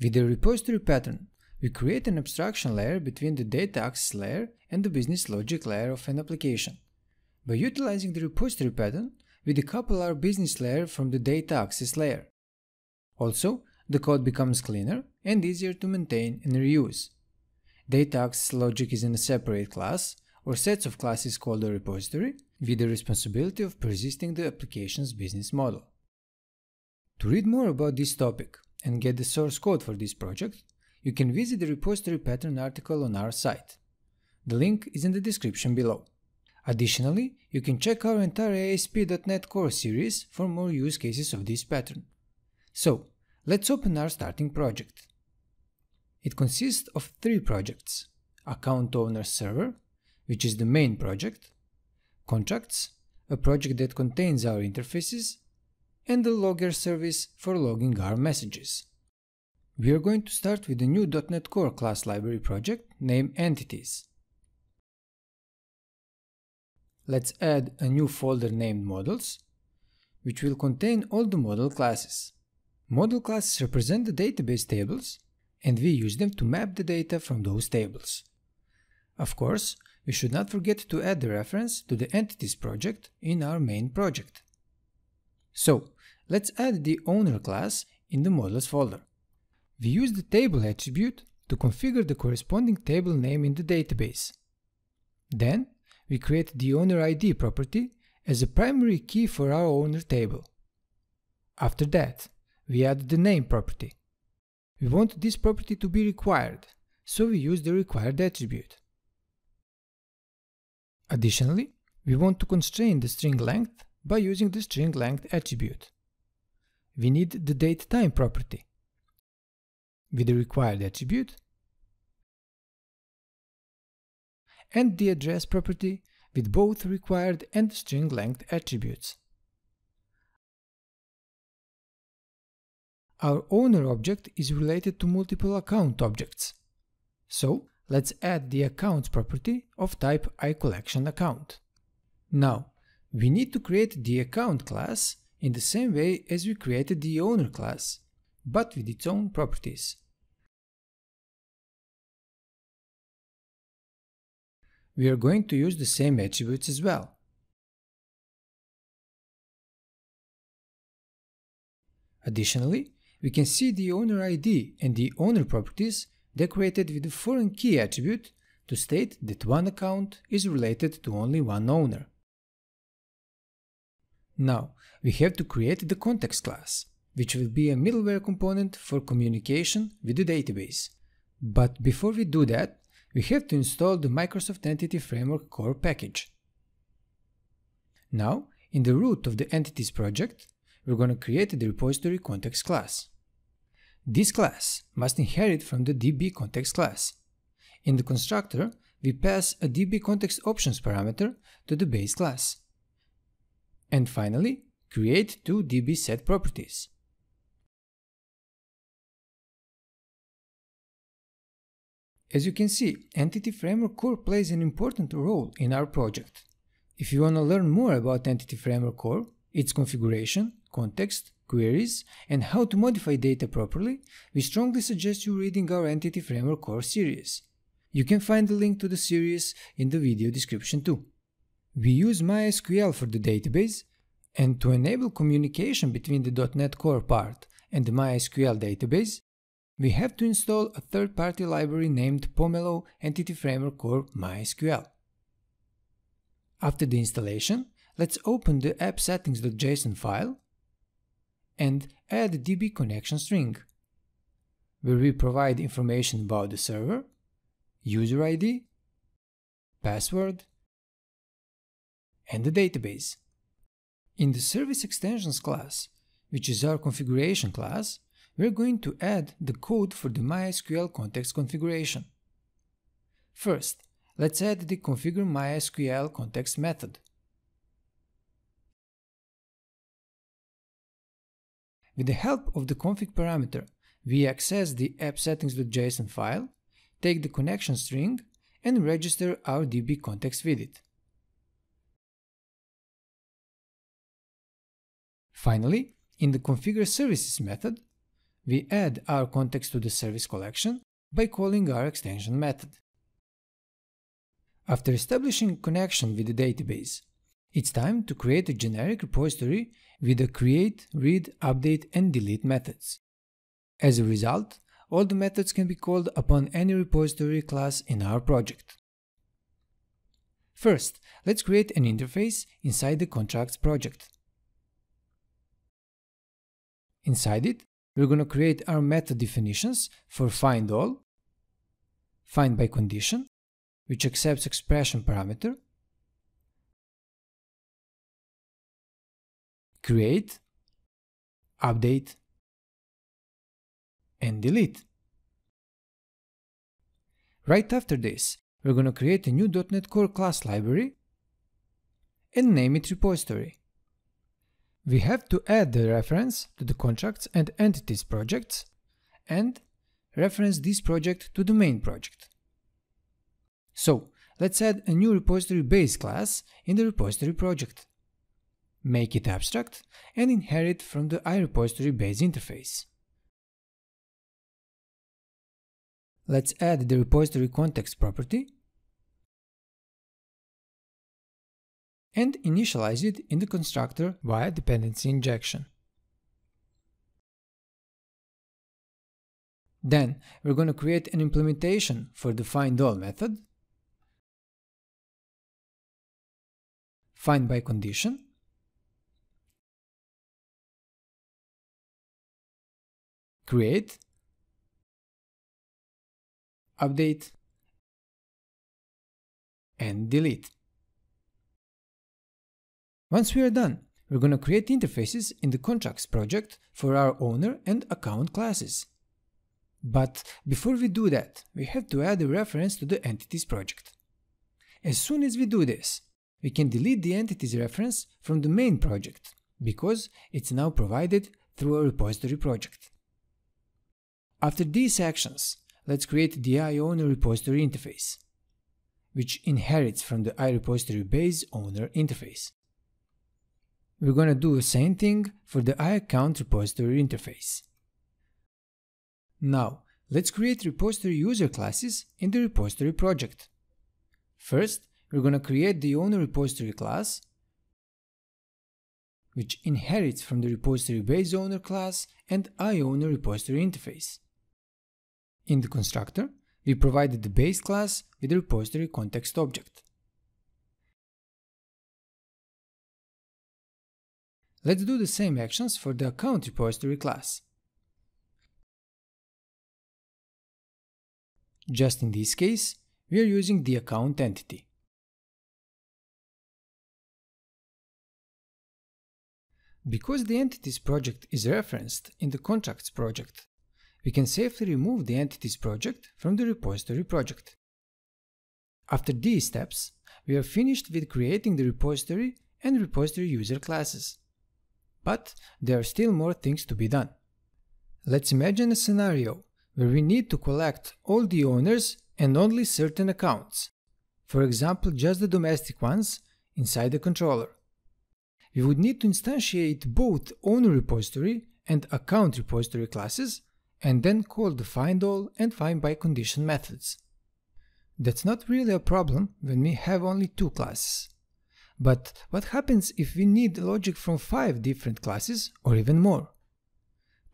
With the repository pattern, we create an abstraction layer between the data access layer and the business logic layer of an application. By utilizing the repository pattern, we decouple our business layer from the data access layer. Also, the code becomes cleaner and easier to maintain and reuse. Data access logic is in a separate class or sets of classes called a repository with the responsibility of persisting the application's business model. To read more about this topic and get the source code for this project, you can visit the repository pattern article on our site. The link is in the description below. Additionally, you can check our entire ASP.NET Core series for more use cases of this pattern. So, let's open our starting project. It consists of three projects Account Owner Server, which is the main project, Contracts, a project that contains our interfaces, and the Logger service for logging our messages. We are going to start with a new .NET Core class library project named Entities. Let's add a new folder named Models, which will contain all the model classes. Model classes represent the database tables and we use them to map the data from those tables. Of course, we should not forget to add the reference to the entities project in our main project. So, let's add the owner class in the models folder. We use the table attribute to configure the corresponding table name in the database. Then, we create the owner ID property as a primary key for our owner table. After that, we add the name property. We want this property to be required, so we use the required attribute. Additionally, we want to constrain the string length by using the string length attribute. We need the date time property with the required attribute and the address property with both required and string length attributes. Our owner object is related to multiple account objects. So let's add the accounts property of type iCollectionAccount. Now, we need to create the account class in the same way as we created the owner class, but with its own properties. We are going to use the same attributes as well. Additionally, we can see the owner ID and the owner properties decorated with the foreign key attribute to state that one account is related to only one owner. Now, we have to create the context class, which will be a middleware component for communication with the database. But before we do that, we have to install the Microsoft Entity Framework Core package. Now, in the root of the Entities project, we're going to create the repository context class. This class must inherit from the DB context class. In the constructor, we pass a DB context options parameter to the base class. And finally, create two DB set properties. As you can see, Entity Framework Core plays an important role in our project. If you want to learn more about Entity Framework Core, its configuration, context, queries, and how to modify data properly, we strongly suggest you reading our Entity Framework Core series. You can find the link to the series in the video description too. We use MySQL for the database, and to enable communication between the .NET Core part and the MySQL database, we have to install a third-party library named Pomelo Entity Framework Core MySQL. After the installation, let's open the appsettings.json file and add DB connection string, where we provide information about the server, user ID, password, and the database. In the service extensions class, which is our configuration class, we're going to add the code for the MySQL context configuration. First, let's add the configure MySQL context method. With the help of the config parameter, we access the appsettings.json file, take the connection string, and register our DB context with it. Finally, in the configure services method, we add our context to the service collection by calling our extension method. After establishing connection with the database, it's time to create a generic repository with the create, read, update and delete methods. As a result, all the methods can be called upon any repository class in our project. First, let's create an interface inside the contracts project. Inside it, we're going to create our method definitions for find all, find by condition, which accepts expression parameter, create, update, and delete. Right after this, we're going to create a new .NET Core class library and name it repository. We have to add the reference to the contracts and entities projects and reference this project to the main project. So, let's add a new repository base class in the repository project make it abstract, and inherit from the iRepository base interface. Let's add the repository context property and initialize it in the constructor via dependency injection. Then we're going to create an implementation for the findAll method, find by condition, create, update, and delete. Once we are done, we're going to create interfaces in the contracts project for our owner and account classes. But before we do that, we have to add a reference to the entities project. As soon as we do this, we can delete the entities reference from the main project, because it's now provided through a repository project. After these actions, let's create the iOwner repository interface, which inherits from the iRepository base owner interface. We're going to do the same thing for the iAccount repository interface. Now, let's create repository user classes in the repository project. First, we're going to create the owner repository class, which inherits from the repository base owner class and iOwner repository interface. In the constructor, we provided the base class with the repository context object. Let's do the same actions for the account repository class. Just in this case, we are using the account entity. Because the entities project is referenced in the contracts project we can safely remove the entities project from the repository project. After these steps, we are finished with creating the repository and repository user classes. But there are still more things to be done. Let's imagine a scenario where we need to collect all the owners and only certain accounts, for example just the domestic ones inside the controller. We would need to instantiate both owner repository and account repository classes and then call the findAll and findByCondition methods. That's not really a problem when we have only two classes. But what happens if we need logic from five different classes or even more?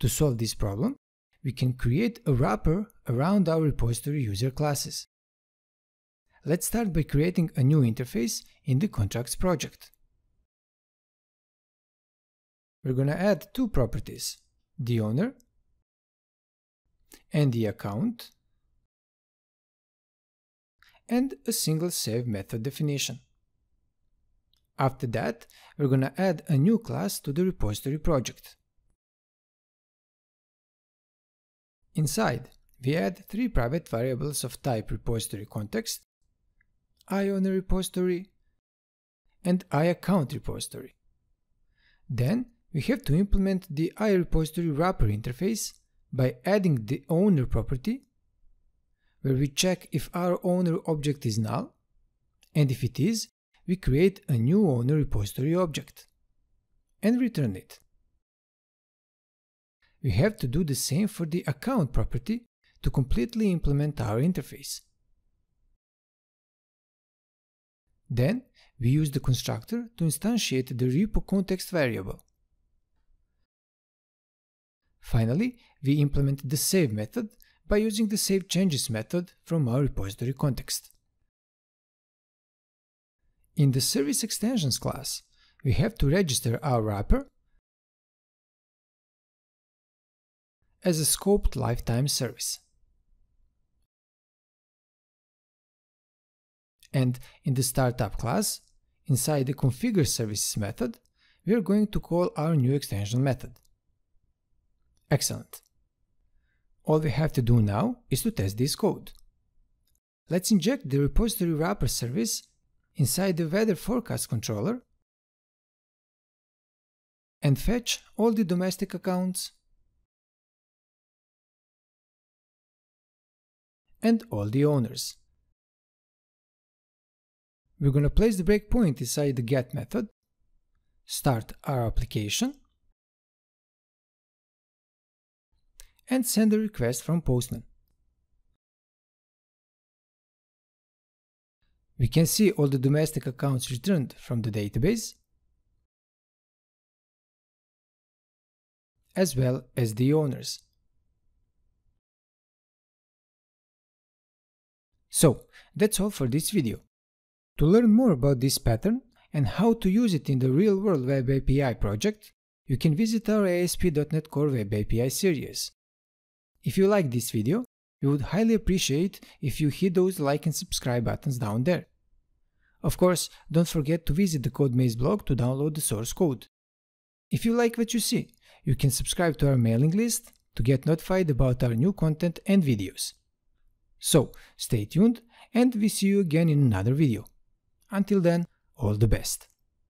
To solve this problem, we can create a wrapper around our repository user classes. Let's start by creating a new interface in the contracts project. We're going to add two properties, the owner and the account, and a single save method definition. After that, we're to add a new class to the repository project. Inside, we add three private variables of type repository context, iOwner repository, and iAccount repository. Then we have to implement the iRepository wrapper interface by adding the owner property, where we check if our owner object is null, and if it is, we create a new owner repository object and return it. we have to do the same for the account property to completely implement our interface. Then, we use the constructor to instantiate the repo context variable. Finally, we implement the save method by using the save changes method from our repository context. In the service extensions class, we have to register our wrapper as a scoped lifetime service. And in the startup class, inside the configure services method, we are going to call our new extension method. Excellent. All we have to do now is to test this code. Let's inject the repository wrapper service inside the weather forecast controller and fetch all the domestic accounts and all the owners. We're going to place the breakpoint inside the get method, start our application, and send a request from Postman. We can see all the domestic accounts returned from the database, as well as the owners. So, that's all for this video. To learn more about this pattern and how to use it in the real-world Web API project, you can visit our ASP.NET Core Web API series. If you like this video, we would highly appreciate if you hit those like and subscribe buttons down there. Of course, don't forget to visit the Code Maze blog to download the source code. If you like what you see, you can subscribe to our mailing list to get notified about our new content and videos. So, stay tuned and we see you again in another video. Until then, all the best.